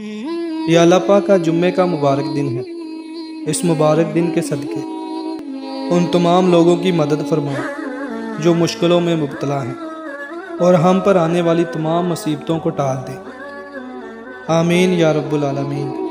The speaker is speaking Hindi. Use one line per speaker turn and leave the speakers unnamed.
या अल्लाह का जुम्मे का मुबारक दिन है। इस मुबारक दिन के सदक़े। उन तमाम लोगों की मदद फरमाएँ, जो मुश्किलों में मुबतला हैं, और हम पर आने वाली तमाम मुसीबतों को टाल दें। आमीन या रब्बुल आलमीन।